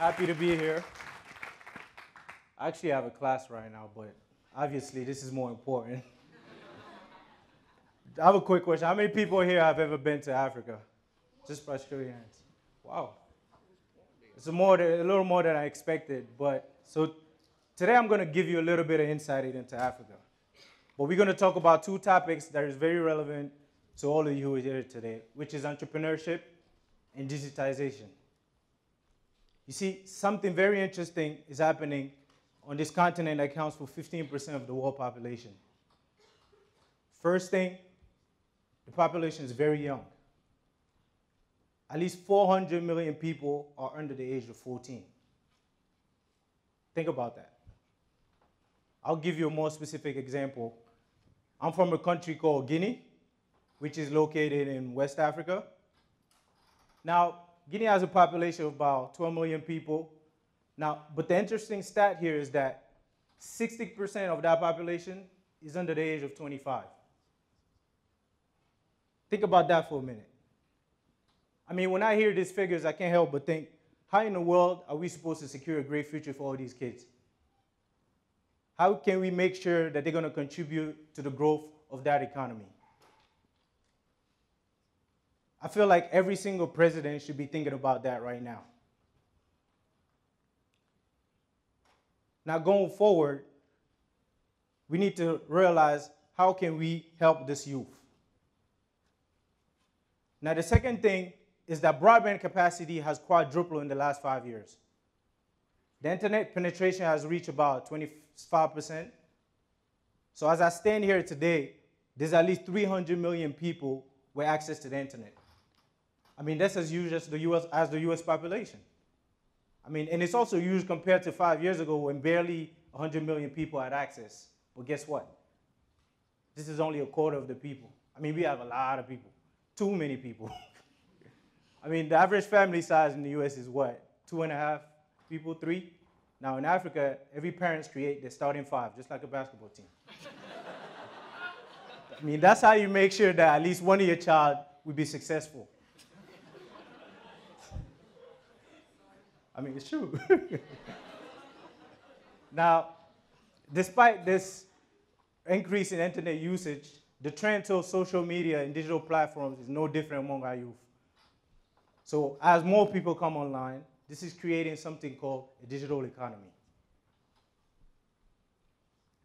Happy to be here. I actually have a class right now, but obviously this is more important. I have a quick question. How many people here have ever been to Africa? Just by your hands. Wow. It's a, more, a little more than I expected, but so today I'm going to give you a little bit of insight into Africa. But we're going to talk about two topics that is very relevant to all of you here today, which is entrepreneurship and digitization. You see, something very interesting is happening on this continent that accounts for 15% of the world population. First thing, the population is very young. At least 400 million people are under the age of 14. Think about that. I'll give you a more specific example. I'm from a country called Guinea, which is located in West Africa. Now, Guinea has a population of about 12 million people. Now, but the interesting stat here is that 60% of that population is under the age of 25. Think about that for a minute. I mean, when I hear these figures, I can't help but think, how in the world are we supposed to secure a great future for all these kids? How can we make sure that they're going to contribute to the growth of that economy? I feel like every single president should be thinking about that right now. Now, going forward, we need to realize how can we help this youth? Now, the second thing is that broadband capacity has quadrupled in the last five years. The internet penetration has reached about 25%. So as I stand here today, there's at least 300 million people with access to the internet. I mean, that's as huge as the US, as the US population. I mean, and it's also huge compared to five years ago when barely 100 million people had access. But guess what? This is only a quarter of the people. I mean, we have a lot of people, too many people. I mean, the average family size in the US is what? Two and a half people, three? Now, in Africa, every parents create their starting five, just like a basketball team. I mean, that's how you make sure that at least one of your child will be successful. I mean, it's true. now, despite this increase in internet usage, the trend to social media and digital platforms is no different among our youth. So as more people come online, this is creating something called a digital economy.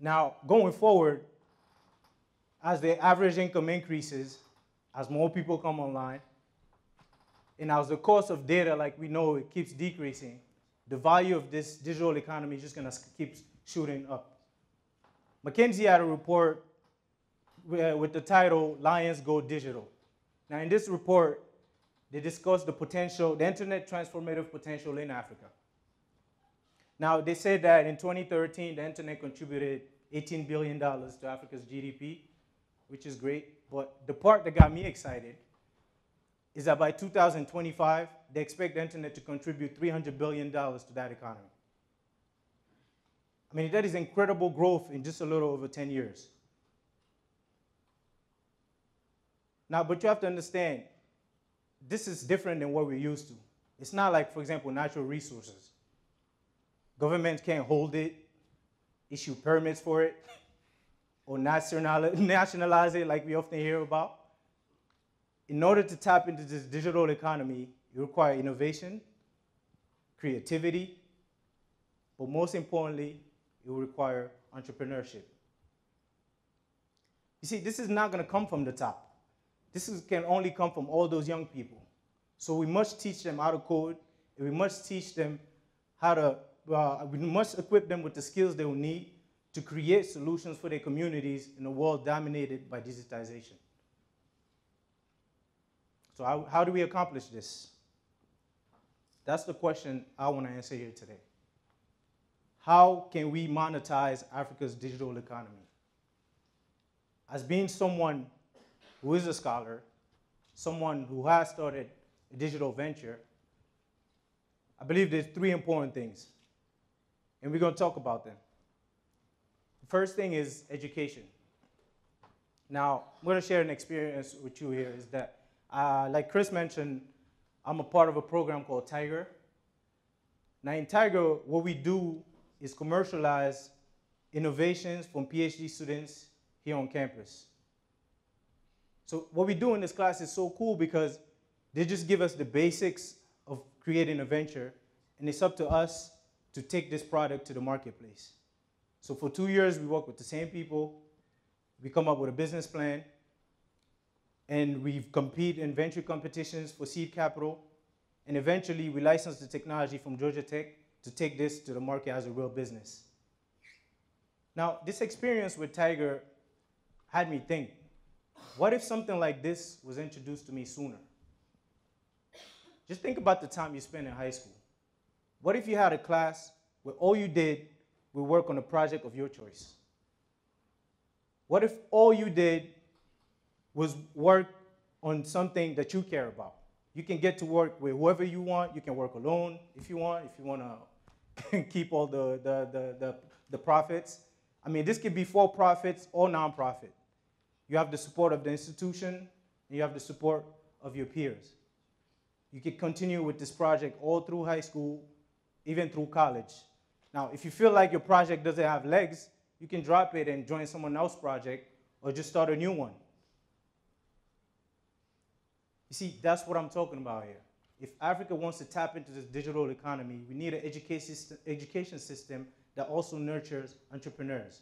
Now, going forward, as the average income increases, as more people come online, and as the cost of data, like we know, it keeps decreasing, the value of this digital economy is just going to keep shooting up. McKinsey had a report uh, with the title Lions Go Digital. Now, in this report, they discussed the potential, the internet transformative potential in Africa. Now, they said that in 2013, the internet contributed $18 billion to Africa's GDP, which is great. But the part that got me excited is that by 2025, they expect the internet to contribute $300 billion to that economy. I mean, that is incredible growth in just a little over 10 years. Now, but you have to understand, this is different than what we're used to. It's not like, for example, natural resources. Governments can't hold it, issue permits for it, or nationalize it like we often hear about in order to tap into this digital economy, you require innovation, creativity, but most importantly, it will require entrepreneurship. You see, this is not going to come from the top. This is, can only come from all those young people. So we must teach them how to code, and we must teach them how to, uh, we must equip them with the skills they will need to create solutions for their communities in a world dominated by digitization. So how, how do we accomplish this? That's the question I want to answer here today. How can we monetize Africa's digital economy? As being someone who is a scholar, someone who has started a digital venture, I believe there's three important things, and we're going to talk about them. The first thing is education. Now, I'm going to share an experience with you here is that uh, like Chris mentioned, I'm a part of a program called Tiger. Now, in Tiger, what we do is commercialize innovations from PhD students here on campus. So, what we do in this class is so cool because they just give us the basics of creating a venture, and it's up to us to take this product to the marketplace. So, for two years, we work with the same people, we come up with a business plan, and we compete in venture competitions for seed capital, and eventually we license the technology from Georgia Tech to take this to the market as a real business. Now, this experience with Tiger had me think, what if something like this was introduced to me sooner? Just think about the time you spent in high school. What if you had a class where all you did was work on a project of your choice? What if all you did was work on something that you care about? You can get to work with whoever you want. You can work alone if you want, if you want to keep all the, the, the, the, the profits. I mean, this could be for profits or nonprofit. You have the support of the institution, you have the support of your peers. You can continue with this project all through high school, even through college. Now, if you feel like your project doesn't have legs, you can drop it and join someone else's project or just start a new one. You see, that's what I'm talking about here. If Africa wants to tap into this digital economy, we need an education system that also nurtures entrepreneurs.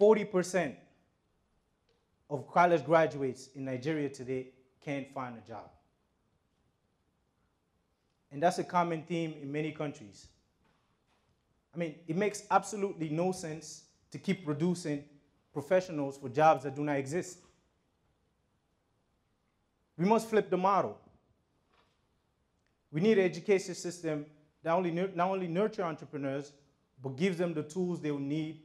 40% of college graduates in Nigeria today can't find a job. And that's a common theme in many countries. I mean, it makes absolutely no sense to keep producing professionals for jobs that do not exist. We must flip the model. We need an education system that only, not only nurture entrepreneurs, but gives them the tools they will need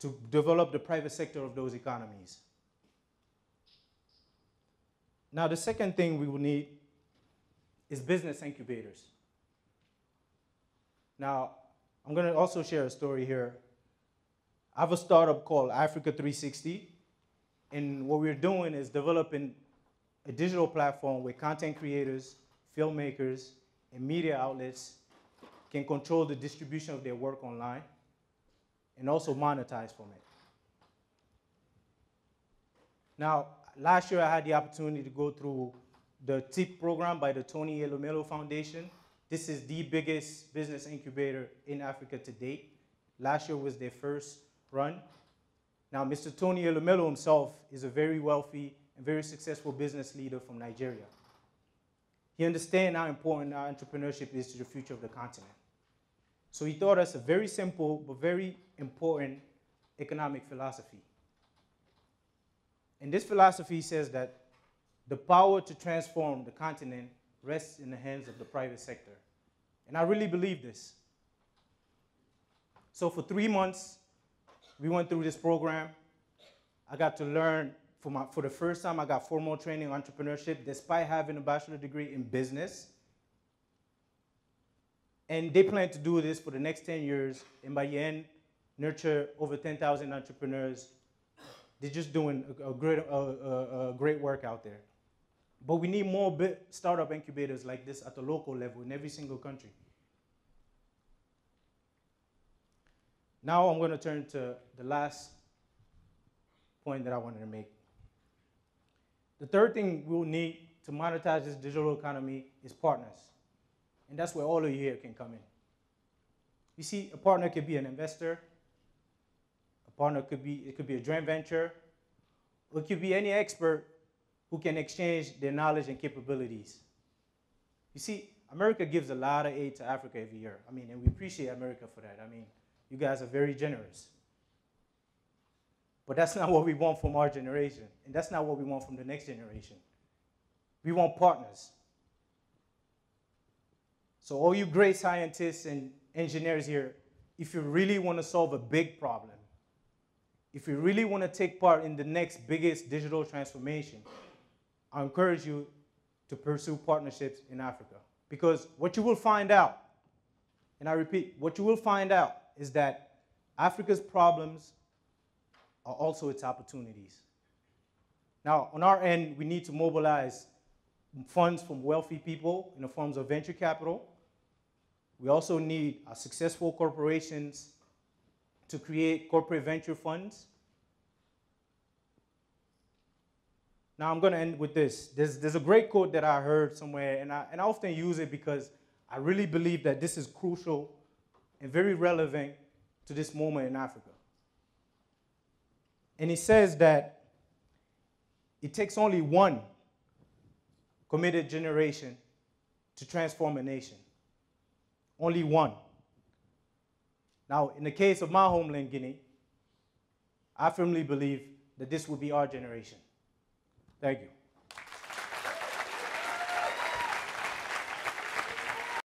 to develop the private sector of those economies. Now, the second thing we will need is business incubators. Now, I'm going to also share a story here. I have a startup called Africa 360, and what we're doing is developing a digital platform where content creators, filmmakers, and media outlets can control the distribution of their work online and also monetize from it. Now, last year I had the opportunity to go through the TEEP program by the Tony Elumelu Foundation. This is the biggest business incubator in Africa to date. Last year was their first run. Now, Mr. Tony Elumelu himself is a very wealthy and very successful business leader from Nigeria. He understands how important our entrepreneurship is to the future of the continent. So he taught us a very simple but very important economic philosophy. And this philosophy says that the power to transform the continent rests in the hands of the private sector. And I really believe this. So for three months, we went through this program. I got to learn for, my, for the first time, I got formal training in entrepreneurship despite having a bachelor degree in business. And they plan to do this for the next 10 years, and by the end, nurture over 10,000 entrepreneurs. They're just doing a, a great, a, a, a, great work out there. But we need more startup incubators like this at the local level in every single country. Now I'm going to turn to the last point that I wanted to make. The third thing we'll need to monetize this digital economy is partners. And that's where all of you here can come in. You see, a partner could be an investor, a partner could be, it could be a joint venture, or it could be any expert who can exchange their knowledge and capabilities. You see, America gives a lot of aid to Africa every year. I mean, and we appreciate America for that. I mean, you guys are very generous. But that's not what we want from our generation, and that's not what we want from the next generation. We want partners. So, all you great scientists and engineers here, if you really want to solve a big problem, if you really want to take part in the next biggest digital transformation, I encourage you to pursue partnerships in Africa. Because what you will find out, and I repeat, what you will find out is that Africa's problems are also its opportunities. Now, on our end, we need to mobilize funds from wealthy people in the forms of venture capital. We also need successful corporations to create corporate venture funds. Now I'm going to end with this. There's, there's a great quote that I heard somewhere, and I, and I often use it because I really believe that this is crucial and very relevant to this moment in Africa. And he says that it takes only one committed generation to transform a nation. Only one. Now, in the case of my homeland, Guinea, I firmly believe that this will be our generation. Thank you.